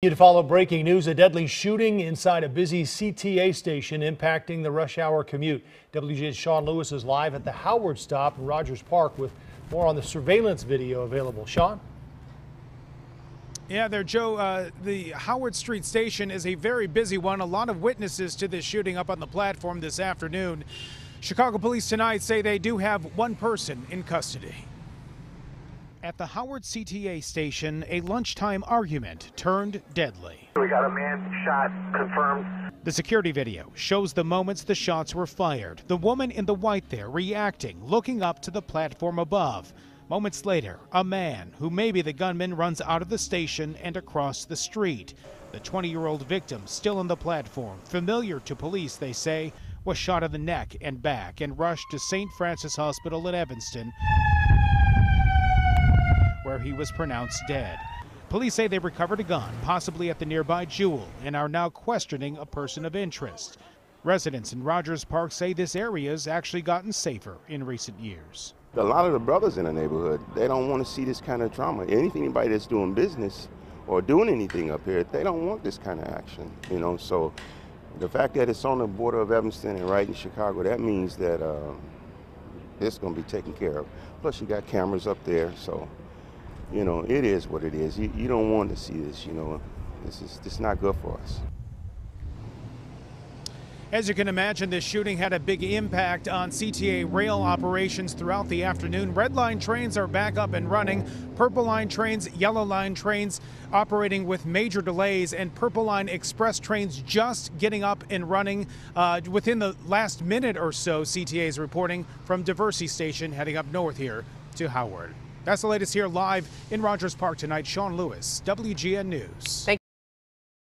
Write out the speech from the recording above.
You to follow breaking news, a deadly shooting inside a busy CTA station impacting the rush hour commute. WGN's Sean Lewis is live at the Howard stop in Rogers Park with more on the surveillance video available. Sean? Yeah, there, Joe. Uh, the Howard Street station is a very busy one. A lot of witnesses to this shooting up on the platform this afternoon. Chicago police tonight say they do have one person in custody. At the Howard CTA station, a lunchtime argument turned deadly. We got a man shot confirmed. The security video shows the moments the shots were fired. The woman in the white there reacting, looking up to the platform above. Moments later, a man, who may be the gunman, runs out of the station and across the street. The 20 year old victim, still on the platform, familiar to police, they say, was shot in the neck and back and rushed to St. Francis Hospital in Evanston where he was pronounced dead. Police say they recovered a gun, possibly at the nearby Jewel, and are now questioning a person of interest. Residents in Rogers Park say this area's actually gotten safer in recent years. A lot of the brothers in the neighborhood, they don't want to see this kind of trauma. Anything, anybody that's doing business or doing anything up here, they don't want this kind of action, you know. So the fact that it's on the border of Evanston and right in Chicago, that means that uh, it's going to be taken care of. Plus, you got cameras up there, so you know, it is what it is. You, you don't want to see this, you know. This is this not good for us. As you can imagine, this shooting had a big impact on CTA rail operations throughout the afternoon. Red line trains are back up and running. Purple line trains, yellow line trains operating with major delays, and Purple line express trains just getting up and running uh, within the last minute or so. CTA is reporting from Diversey Station heading up north here to Howard. That's the latest here live in Rogers Park tonight. Sean Lewis, WGN News. Thank